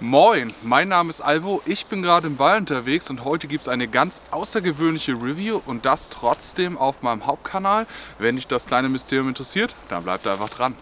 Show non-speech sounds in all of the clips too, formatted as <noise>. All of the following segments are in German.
Moin, mein Name ist Alvo, ich bin gerade im Wald unterwegs und heute gibt es eine ganz außergewöhnliche Review und das trotzdem auf meinem Hauptkanal. Wenn dich das kleine Mysterium interessiert, dann bleib da einfach dran.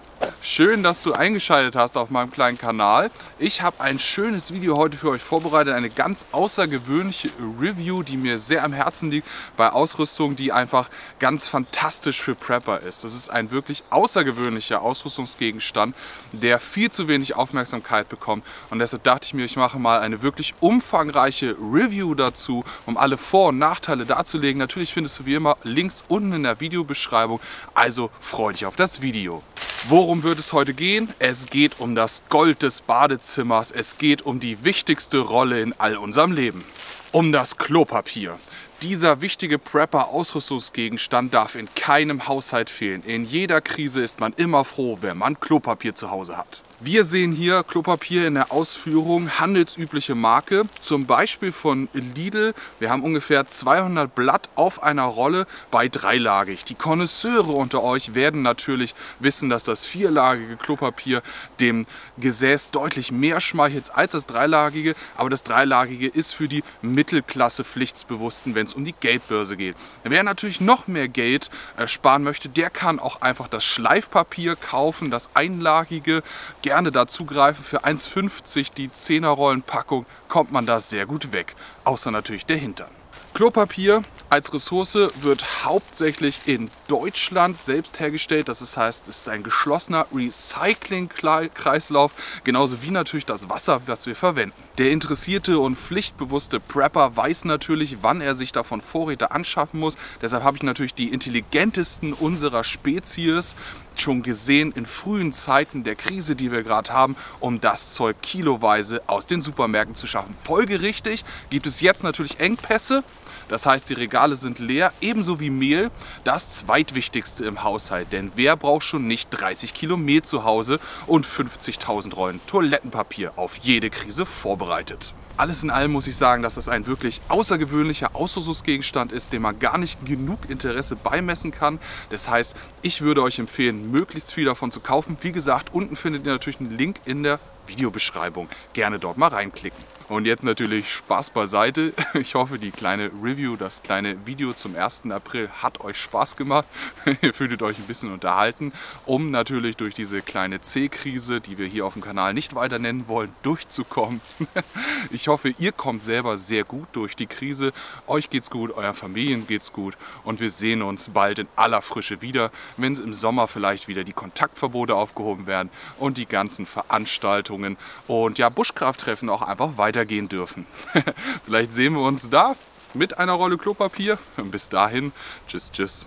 Schön, dass du eingeschaltet hast auf meinem kleinen Kanal. Ich habe ein schönes Video heute für euch vorbereitet, eine ganz außergewöhnliche Review, die mir sehr am Herzen liegt, bei Ausrüstung, die einfach ganz fantastisch für Prepper ist. Das ist ein wirklich außergewöhnlicher Ausrüstungsgegenstand, der viel zu wenig Aufmerksamkeit bekommt und deshalb dachte ich mir, ich mache mal eine wirklich umfangreiche Review dazu, um alle Vor- und Nachteile darzulegen. Natürlich findest du wie immer Links unten in der Videobeschreibung, also freu dich auf das Video. Worum wird es heute gehen? Es geht um das Gold des Badezimmers. Es geht um die wichtigste Rolle in all unserem Leben. Um das Klopapier. Dieser wichtige Prepper-Ausrüstungsgegenstand darf in keinem Haushalt fehlen. In jeder Krise ist man immer froh, wenn man Klopapier zu Hause hat. Wir sehen hier Klopapier in der Ausführung, handelsübliche Marke, zum Beispiel von Lidl. Wir haben ungefähr 200 Blatt auf einer Rolle bei dreilagig. Die Konnoisseure unter euch werden natürlich wissen, dass das vierlagige Klopapier dem Gesäß deutlich mehr schmeichelt als das dreilagige, aber das dreilagige ist für die Mittelklasse Pflichtsbewussten, wenn es um die Geldbörse geht. Wer natürlich noch mehr Geld äh, sparen möchte, der kann auch einfach das Schleifpapier kaufen, das einlagige, gerne dazu greifen. Für 1,50 die 10er Rollenpackung kommt man da sehr gut weg. Außer natürlich der Hintern. Klopapier als Ressource wird hauptsächlich in Deutschland selbst hergestellt. Das heißt, es ist ein geschlossener Recycling-Kreislauf, genauso wie natürlich das Wasser, was wir verwenden. Der interessierte und pflichtbewusste Prepper weiß natürlich, wann er sich davon Vorräte anschaffen muss. Deshalb habe ich natürlich die intelligentesten unserer Spezies schon gesehen in frühen Zeiten der Krise, die wir gerade haben, um das Zeug kiloweise aus den Supermärkten zu schaffen. Folgerichtig gibt es jetzt natürlich Engpässe. Das heißt, die Regale sind leer, ebenso wie Mehl, das zweitwichtigste im Haushalt. Denn wer braucht schon nicht 30 Kilo Mehl zu Hause und 50.000 Rollen Toilettenpapier auf jede Krise vorbereitet? Alles in allem muss ich sagen, dass das ein wirklich außergewöhnlicher Ausrüstungsgegenstand ist, dem man gar nicht genug Interesse beimessen kann. Das heißt, ich würde euch empfehlen, möglichst viel davon zu kaufen. Wie gesagt, unten findet ihr natürlich einen Link in der Videobeschreibung. Gerne dort mal reinklicken. Und jetzt natürlich Spaß beiseite. Ich hoffe, die kleine Review, das kleine Video zum 1. April hat euch Spaß gemacht. <laughs> Ihr fühltet euch ein bisschen unterhalten, um natürlich durch diese kleine C-Krise, die wir hier auf dem Kanal nicht weiter nennen wollen, durchzukommen. <laughs> Ich hoffe, ihr kommt selber sehr gut durch die Krise. Euch geht's gut, euren Familien geht's gut und wir sehen uns bald in aller Frische wieder, wenn es im Sommer vielleicht wieder die Kontaktverbote aufgehoben werden und die ganzen Veranstaltungen und ja, Buschkrafttreffen auch einfach weitergehen dürfen. <laughs> vielleicht sehen wir uns da mit einer Rolle Klopapier. <laughs> Bis dahin, tschüss, tschüss.